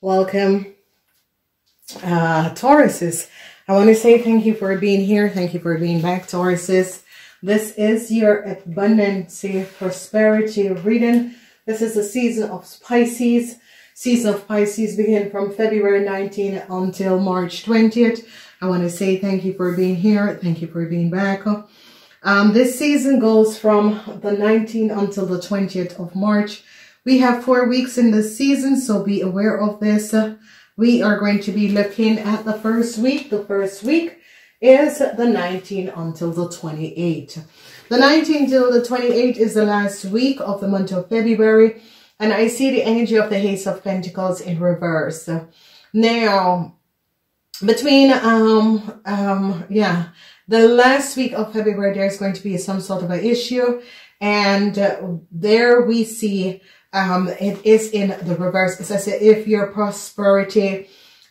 Welcome, uh, Tauruses. I want to say thank you for being here. Thank you for being back, Tauruses. This is your abundance, prosperity reading. This is the season of Pisces. Season of Pisces begin from February 19 until March 20th. I want to say thank you for being here. Thank you for being back. Um, this season goes from the 19th until the 20th of March. We have four weeks in the season, so be aware of this. We are going to be looking at the first week. The first week is the 19th until the 28th. The 19th till the 28th is the last week of the month of February. And I see the energy of the Ace of Pentacles in reverse. Now, between, um, um, yeah, the last week of February, there's going to be some sort of an issue. And uh, there we see um, it is in the reverse. It's as if your prosperity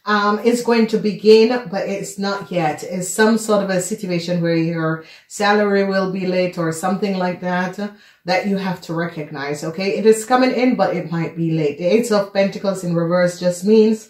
um, is going to begin, but it's not yet. It's some sort of a situation where your salary will be late or something like that that you have to recognize, okay? It is coming in, but it might be late. The Eight of Pentacles in reverse just means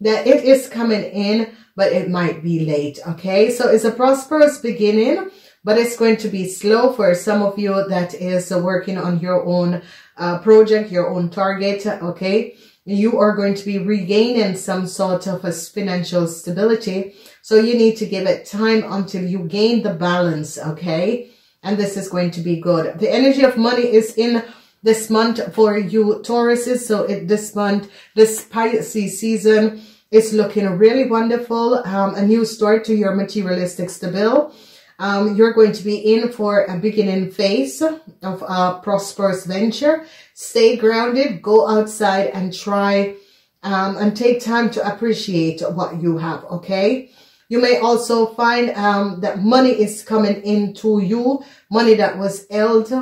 that it is coming in, but it might be late, okay? So it's a prosperous beginning, but it's going to be slow for some of you that is working on your own uh, project, your own target, okay? You are going to be regaining some sort of a financial stability. So you need to give it time until you gain the balance, okay? And this is going to be good. The energy of money is in this month for you Tauruses. So it, this month, this Pisces season is looking really wonderful. Um, a new start to your materialistic stability um, you're going to be in for a beginning phase of a prosperous venture. Stay grounded, go outside and try um, and take time to appreciate what you have, okay? You may also find um, that money is coming into you, money that was held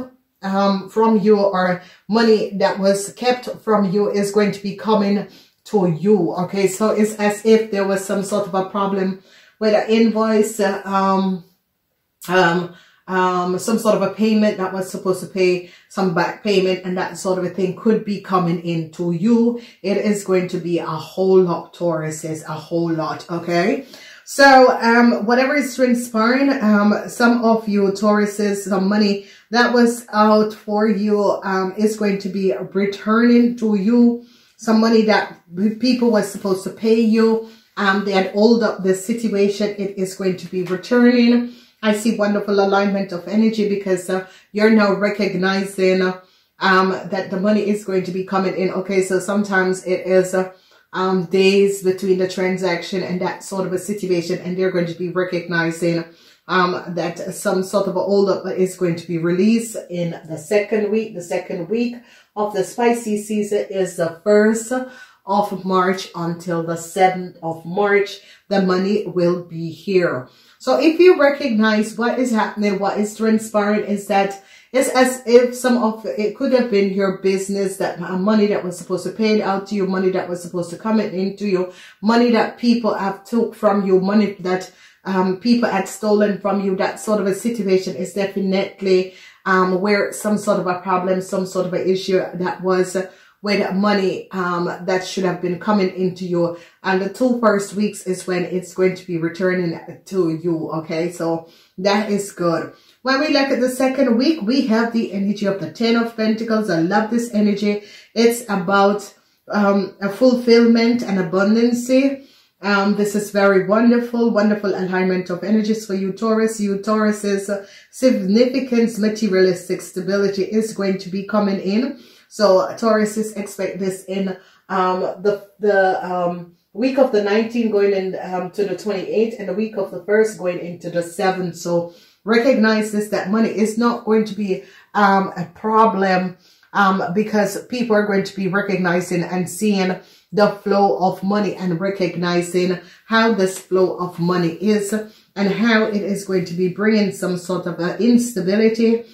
um, from you or money that was kept from you is going to be coming to you, okay? So it's as if there was some sort of a problem with an invoice, uh, um, um, um, some sort of a payment that was supposed to pay some back payment and that sort of a thing could be coming in to you. It is going to be a whole lot, Tauruses, a whole lot, okay? So, um, whatever is transpiring, um, some of you Tauruses, some money that was out for you, um, is going to be returning to you. Some money that people were supposed to pay you, um, they had hold up the situation. It is going to be returning. I see wonderful alignment of energy because uh, you're now recognizing uh, um, that the money is going to be coming in. Okay, so sometimes it is uh, um, days between the transaction and that sort of a situation and they're going to be recognizing um, that some sort of a holdup is going to be released in the second week. The second week of the Pisces season is the first of March until the 7th of March. The money will be here. So if you recognize what is happening, what is transpiring is that it's as if some of it could have been your business that uh, money that was supposed to pay out to you, money that was supposed to come into you, money that people have took from you, money that um, people had stolen from you. That sort of a situation is definitely um, where some sort of a problem, some sort of an issue that was with money um, that should have been coming into you. And the two first weeks is when it's going to be returning to you. Okay, so that is good. When we look at the second week, we have the energy of the Ten of Pentacles. I love this energy. It's about um, a fulfillment and abundance. Um, this is very wonderful, wonderful alignment of energies for you, Taurus. You, Taurus's significance, materialistic stability is going to be coming in. So Tauruses expect this in um, the the um, week of the 19th going in um, to the 28th and the week of the first going into the 7th. So recognize this, that money is not going to be um, a problem um, because people are going to be recognizing and seeing the flow of money and recognizing how this flow of money is and how it is going to be bringing some sort of instability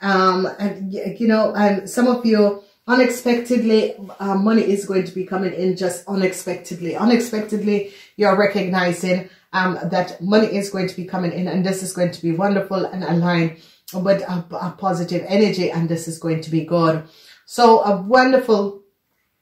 um, and, you know, and some of you unexpectedly, uh, money is going to be coming in just unexpectedly. Unexpectedly, you're recognizing um, that money is going to be coming in and this is going to be wonderful and aligned with a, a positive energy and this is going to be good. So a wonderful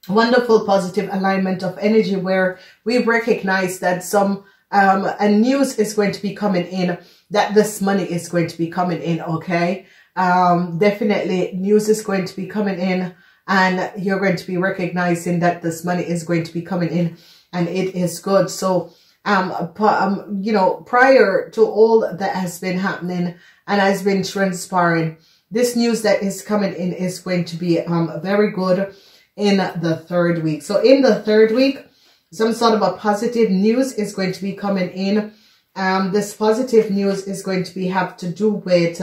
wonderful positive alignment of energy where we recognize that some um, a news is going to be coming in that this money is going to be coming in. Okay. Um, definitely news is going to be coming in and you're going to be recognizing that this money is going to be coming in and it is good. So, um, um, you know, prior to all that has been happening and has been transpiring, this news that is coming in is going to be um, very good in the third week. So in the third week, some sort of a positive news is going to be coming in. Um, this positive news is going to be have to do with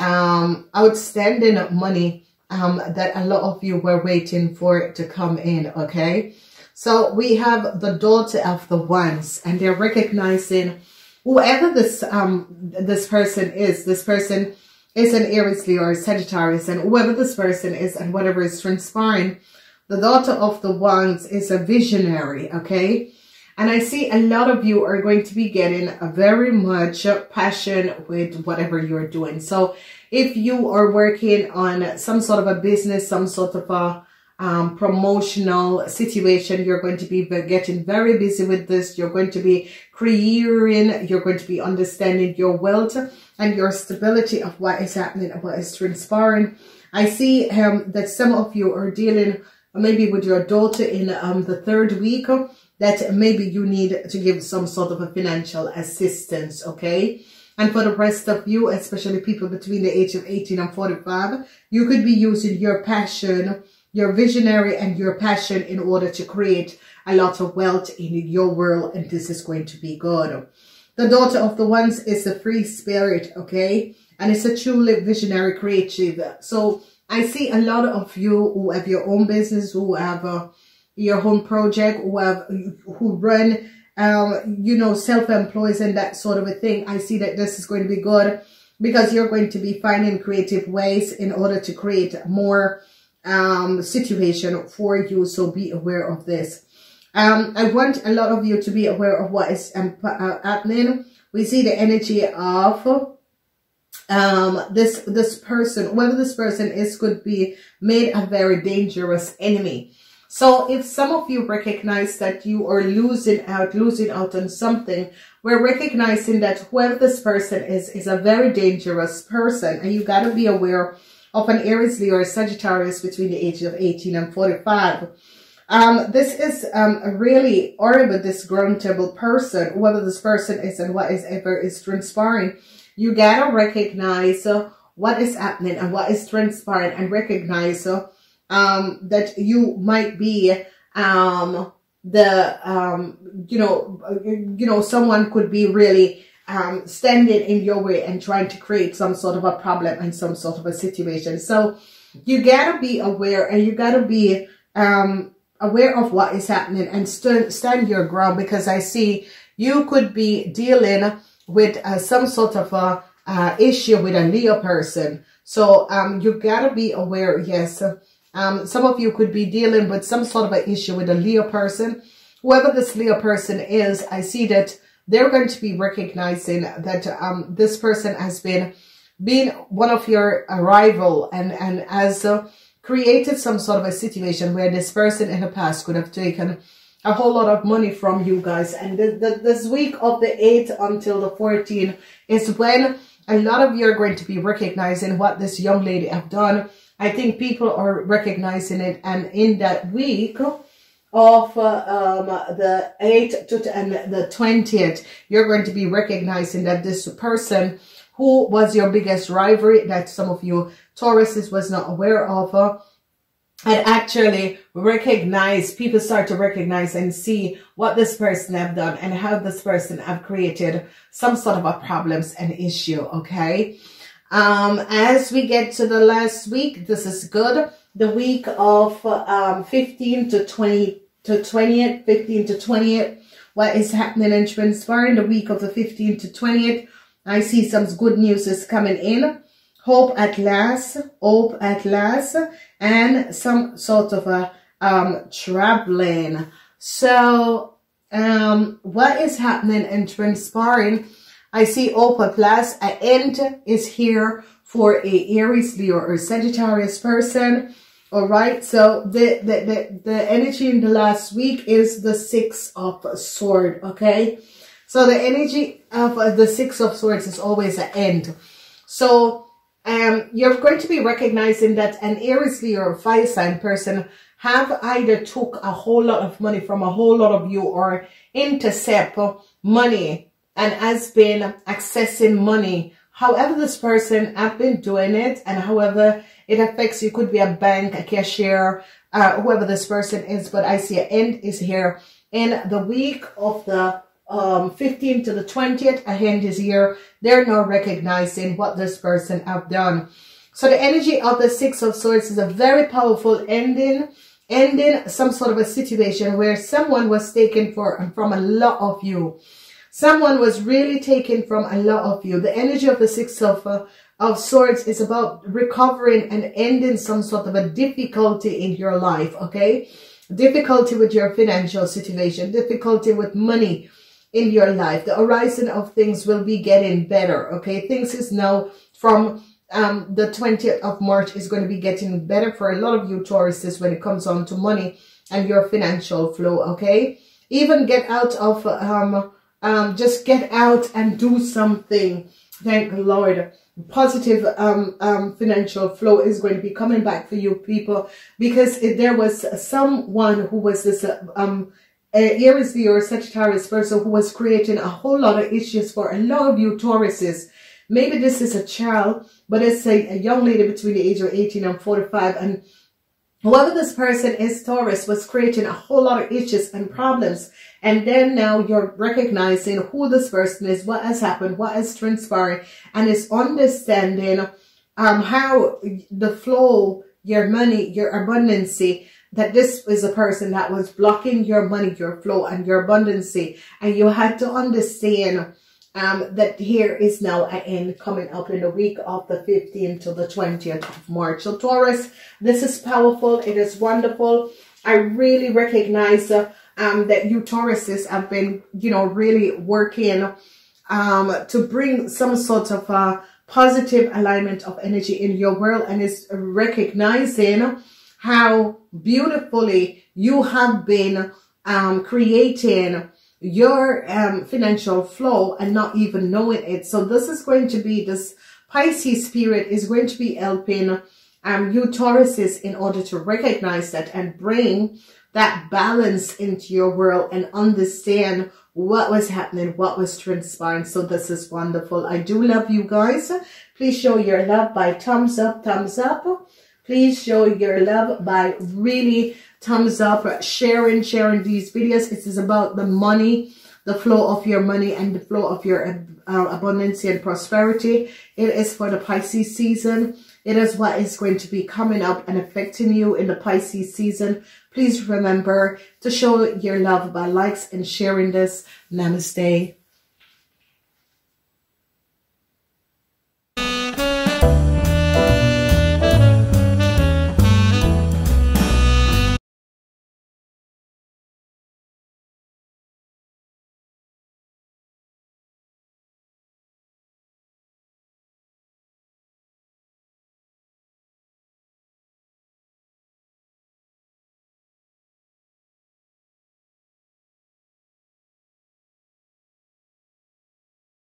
um, outstanding money um, that a lot of you were waiting for it to come in, okay? So we have the Daughter of the Wands and they're recognizing whoever this um this person is, this person is an Aries, Leo, or Sagittarius, and whoever this person is and whatever is transpiring, the Daughter of the Wands is a visionary, okay? And I see a lot of you are going to be getting a very much passion with whatever you're doing. So if you are working on some sort of a business, some sort of a um, promotional situation. You're going to be getting very busy with this. You're going to be creating, you're going to be understanding your wealth and your stability of what is happening and what is transpiring. I see um, that some of you are dealing maybe with your daughter in um, the third week that maybe you need to give some sort of a financial assistance, okay? And for the rest of you, especially people between the age of 18 and 45, you could be using your passion your visionary and your passion in order to create a lot of wealth in your world and this is going to be good. The Daughter of the Wands is a free spirit, okay? And it's a truly visionary creative. So I see a lot of you who have your own business, who have uh, your home project, who have, who run, um, you know, self-employed and that sort of a thing. I see that this is going to be good because you're going to be finding creative ways in order to create more um, situation for you. So be aware of this. Um, I want a lot of you to be aware of what is um, uh, happening. We see the energy of um, this this person, whether this person is, could be made a very dangerous enemy. So if some of you recognize that you are losing out, losing out on something, we're recognizing that whoever this person is, is a very dangerous person. And you got to be aware of an Aries, Leo, or Sagittarius between the ages of 18 and 45. Um, this is um, a really horrible, disgruntled person, whether this person is and what is ever is transpiring. You gotta recognize uh, what is happening and what is transpiring and recognize uh, um, that you might be um, the, um, you know, you know, someone could be really um, standing in your way and trying to create some sort of a problem and some sort of a situation. So you gotta be aware and you gotta be um, aware of what is happening and st stand your ground because I see you could be dealing with uh, some sort of a uh, issue with a Leo person. So um, you gotta be aware, yes. Um, some of you could be dealing with some sort of an issue with a Leo person. Whoever this Leo person is, I see that they're going to be recognizing that um, this person has been being one of your rival and, and has uh, created some sort of a situation where this person in the past could have taken a whole lot of money from you guys. And the, the, this week of the 8th until the 14th is when a lot of you are going to be recognizing what this young lady have done. I think people are recognizing it. And in that week, of uh, um, the 8th to and the 20th, you're going to be recognizing that this person who was your biggest rivalry that some of you Tauruses was not aware of, uh, and actually recognize, people start to recognize and see what this person have done and how this person have created some sort of a problems and issue, okay? Um, as we get to the last week, this is good the week of um, 15 to 20 to 20th, 15 to 20th, what is happening and transpiring the week of the 15th to 20th. I see some good news is coming in. Hope at last, hope at last, and some sort of a um, traveling. So, um, what is happening and transpiring? I see hope at last. An end is here for a Aries, Leo, or Sagittarius person All right. So the, the, the, the energy in the last week is the six of sword. Okay. So the energy of the six of swords is always an end. So, um, you're going to be recognizing that an Aries Leo or fire sign person have either took a whole lot of money from a whole lot of you or intercept money and has been accessing money. However, this person have been doing it and however it affects you, could be a bank, a cashier, uh, whoever this person is, but I see an end is here in the week of the um, 15th to the 20th, a end is here. They're now recognizing what this person have done. So the energy of the Six of Swords is a very powerful ending ending some sort of a situation where someone was taken for from a lot of you. Someone was really taken from a lot of you. The energy of the Six of, uh, of Swords is about recovering and ending some sort of a difficulty in your life, okay? Difficulty with your financial situation, difficulty with money in your life. The horizon of things will be getting better, okay? Things is now from um, the 20th of March is going to be getting better for a lot of you Tauruses when it comes on to money and your financial flow, okay? Even get out of, um, um, just get out and do something. Thank the Lord. Positive um, um, financial flow is going to be coming back for you people because if there was someone who was this um, Aries or Sagittarius person who was creating a whole lot of issues for a lot of you Tauruses Maybe this is a child, but it's a, a young lady between the age of 18 and 45. And whoever this person is, Taurus, was creating a whole lot of issues and problems. And then now you're recognizing who this person is, what has happened, what has transpired, and is understanding um, how the flow, your money, your abundancy, that this is a person that was blocking your money, your flow, and your abundancy. And you had to understand um, that here is now an end coming up in the week of the 15th to the 20th of March. So Taurus, this is powerful. It is wonderful. I really recognize uh, um, that you Tauruses have been, you know, really working um, to bring some sort of a positive alignment of energy in your world and is recognizing how beautifully you have been um, creating your um, financial flow and not even knowing it. So this is going to be, this Pisces spirit is going to be helping um, you Tauruses in order to recognize that and bring that balance into your world and understand what was happening, what was transpiring. So this is wonderful. I do love you guys. Please show your love by thumbs up, thumbs up. Please show your love by really thumbs up, sharing, sharing these videos. It is about the money, the flow of your money and the flow of your uh, abundance and prosperity. It is for the Pisces season. It is what is going to be coming up and affecting you in the Pisces season. Please remember to show your love by likes and sharing this. Namaste.